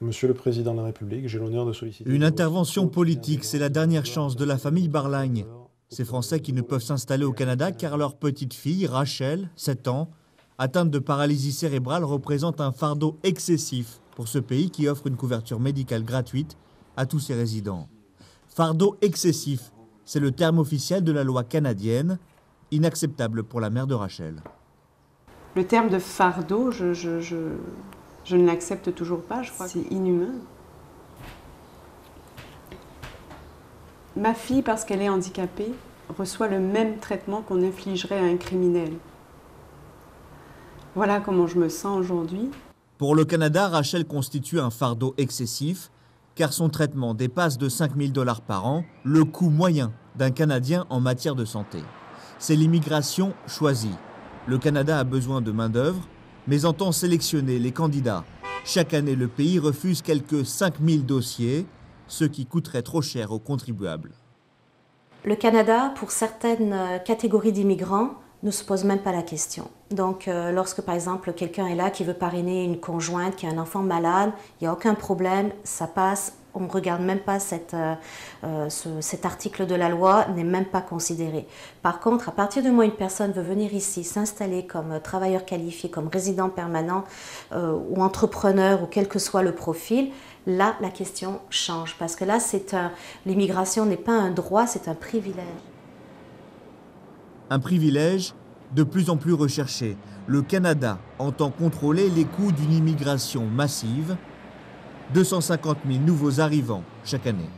Monsieur le Président de la République, j'ai l'honneur de solliciter... Une intervention politique, c'est la dernière chance de la famille Barlagne. Ces Français qui ne peuvent s'installer au Canada car leur petite fille, Rachel, 7 ans, atteinte de paralysie cérébrale, représente un fardeau excessif pour ce pays qui offre une couverture médicale gratuite à tous ses résidents. Fardeau excessif, c'est le terme officiel de la loi canadienne, inacceptable pour la mère de Rachel. Le terme de fardeau, je, je ne l'accepte toujours pas, je crois que c'est inhumain. Ma fille, parce qu'elle est handicapée, reçoit le même traitement qu'on infligerait à un criminel. Voilà comment je me sens aujourd'hui. Pour le Canada, Rachel constitue un fardeau excessif, car son traitement dépasse de 5 000 dollars par an le coût moyen d'un Canadien en matière de santé. C'est l'immigration choisie. Le Canada a besoin de main-d'œuvre, mais entend sélectionner les candidats. Chaque année, le pays refuse quelques 5000 dossiers, ce qui coûterait trop cher aux contribuables. Le Canada, pour certaines euh, catégories d'immigrants, ne se pose même pas la question. Donc, euh, lorsque par exemple quelqu'un est là qui veut parrainer une conjointe qui a un enfant malade, il n'y a aucun problème, ça passe on ne regarde même pas euh, euh, cet article de la loi, n'est même pas considéré. Par contre, à partir du moment où une personne veut venir ici s'installer comme travailleur qualifié, comme résident permanent euh, ou entrepreneur ou quel que soit le profil, là, la question change. Parce que là, l'immigration n'est pas un droit, c'est un privilège. Un privilège de plus en plus recherché. Le Canada entend contrôler les coûts d'une immigration massive 250 000 nouveaux arrivants chaque année.